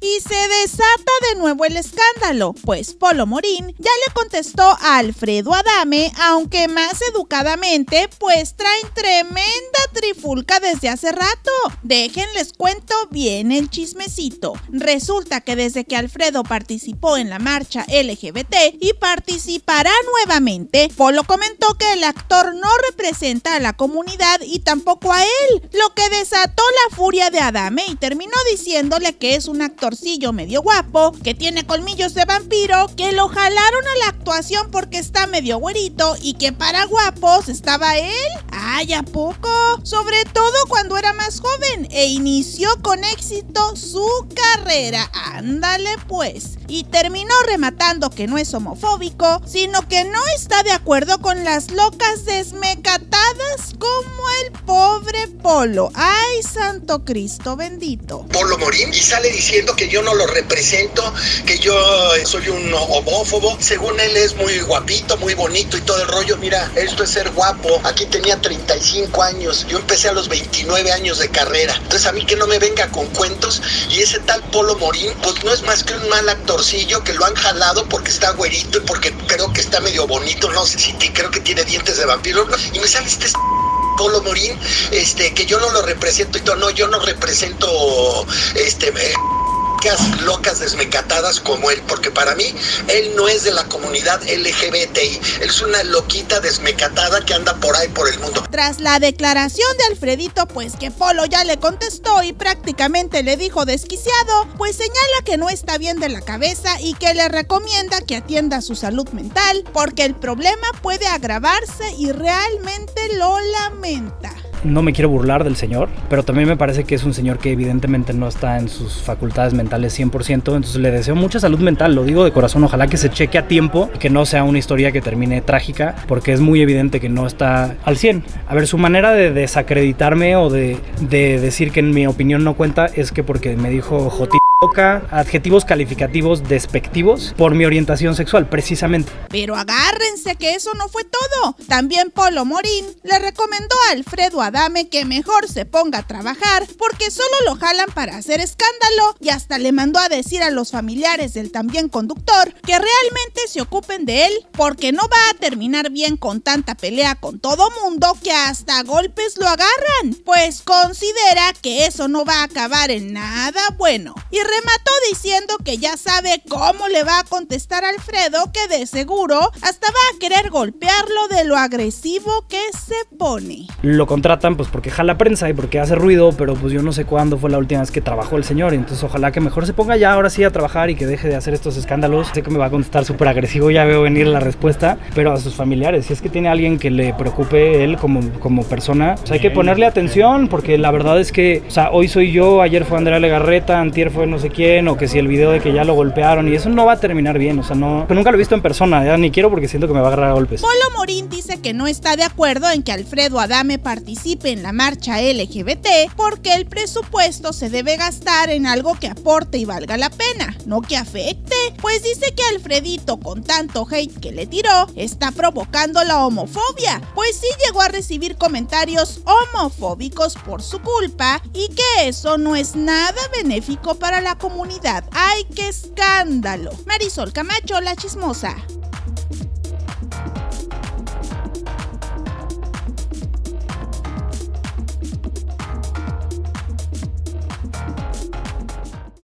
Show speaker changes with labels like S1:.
S1: Y se desata de nuevo el escándalo, pues Polo Morín ya le contestó a Alfredo Adame, aunque más educadamente, pues traen tremenda trifulca desde hace rato. Déjenles cuento bien el chismecito. Resulta que desde que Alfredo participó en la marcha LGBT y participará nuevamente, Polo comentó que el actor no representa a la comunidad y tampoco a él, lo que desató la furia de Adame y terminó diciéndole que es un actor medio guapo, que tiene colmillos de vampiro, que lo jalaron a la actuación porque está medio güerito y que para guapos estaba él. ¡Ay, a poco! Sobre todo cuando era más joven e inició con éxito su carrera. Ándale pues. Y terminó rematando que no es homofóbico, sino que no está de acuerdo con las locas desmecatadas como el pobre Polo. ¡Ay, Santo Cristo bendito!
S2: Polo Morín y sale diciendo que yo no lo represento, que yo soy un homófobo. Según él es muy guapito, muy bonito y todo el rollo. Mira, esto es ser guapo. Aquí tenía 35 años. Yo empecé a los 29 años de carrera. Entonces a mí que no me venga con cuentos. Y ese tal Polo Morín, pues no es más que un mal actorcillo que lo han jalado porque está güerito y porque creo que está medio bonito. No sé si creo que tiene dientes de vampiro. Y me sale este Polo Morín, este, que yo no lo represento y todo, no, yo no represento, este, locas desmecatadas como él, porque para mí él no es de la comunidad LGBTI, él es una loquita desmecatada que anda por ahí por el mundo.
S1: Tras la declaración de Alfredito, pues que Polo ya le contestó y prácticamente le dijo desquiciado, pues señala que no está bien de la cabeza y que le recomienda que atienda su salud mental, porque el problema puede agravarse y realmente lo lamenta
S3: no me quiero burlar del señor, pero también me parece que es un señor que evidentemente no está en sus facultades mentales 100%, entonces le deseo mucha salud mental, lo digo de corazón, ojalá que se cheque a tiempo y que no sea una historia que termine trágica, porque es muy evidente que no está al 100. A ver, su manera de desacreditarme o de, de decir que en mi opinión no cuenta es que porque me dijo Joti adjetivos calificativos despectivos por mi orientación sexual, precisamente.
S1: Pero agárrense que eso no fue todo. También Polo Morín le recomendó a Alfredo Adame que mejor se ponga a trabajar porque solo lo jalan para hacer escándalo y hasta le mandó a decir a los familiares del también conductor que realmente se ocupen de él porque no va a terminar bien con tanta pelea con todo mundo que hasta golpes lo agarran. Pues considera que eso no va a acabar en nada bueno. Y remató diciendo que ya sabe cómo le va a contestar a Alfredo, que de seguro hasta va a querer golpearlo de lo agresivo que se pone.
S3: Lo contratan pues porque jala prensa y porque hace ruido, pero pues yo no sé cuándo fue la última vez que trabajó el señor, entonces ojalá que mejor se ponga ya ahora sí a trabajar y que deje de hacer estos escándalos. Sé que me va a contestar súper agresivo, ya veo venir la respuesta, pero a sus familiares, si es que tiene alguien que le preocupe él como, como persona, pues hay que ponerle atención porque la verdad es que, o sea, hoy soy yo, ayer fue Andrea Legarreta, antier fue no sé quién, o que si el video de que ya lo golpearon, y eso no va a terminar bien, o sea, no, nunca lo he visto en persona, ni quiero porque siento que me va a agarrar a golpes.
S1: Polo Morín dice que no está de acuerdo en que Alfredo Adame participe en la marcha LGBT porque el presupuesto se debe gastar en algo que aporte y valga la pena, no que afecte, pues dice que Alfredito con tanto hate que le tiró está provocando la homofobia, pues sí llegó a recibir comentarios homofóbicos por su culpa y que eso no es nada benéfico para la comunidad. ¡Ay, qué escándalo! Marisol Camacho, la chismosa.